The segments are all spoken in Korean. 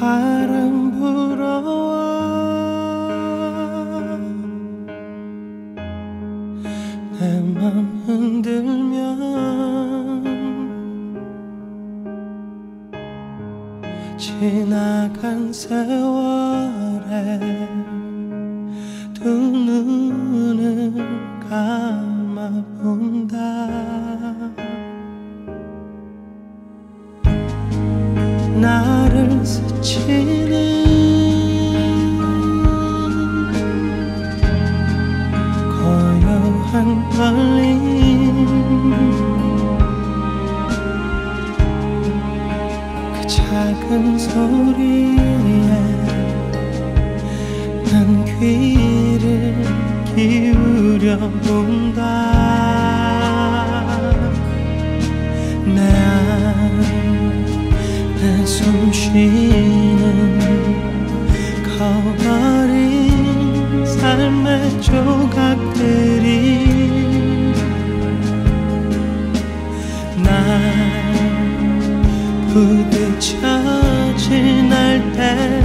바람 불어와. 내맘 흔들면 지나간 세월에 두 눈을 감아본다 한 떨림 그 작은 소리에 난 귀를 기울여 본다. 내 숨쉬는 커버린 삶의 조각 부딪혀 지날 때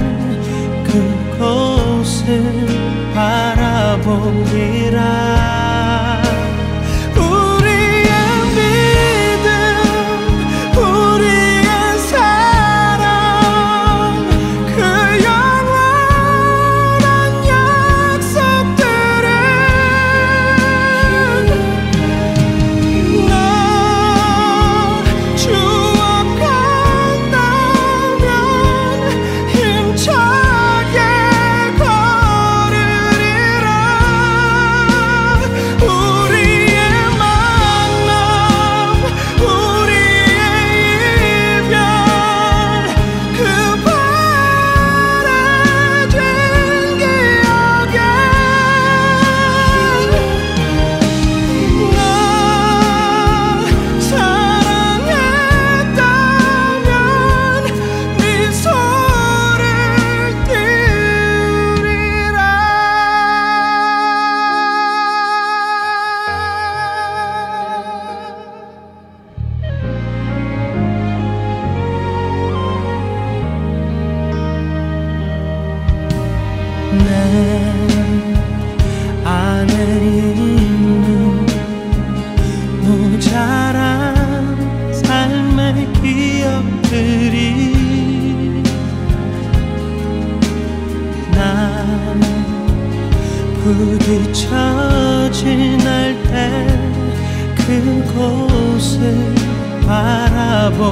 그곳을 바라보리 내 안에 있는 모자란 삶의 기억들이 난 부딪혀 지날 때 그곳을 바라보리라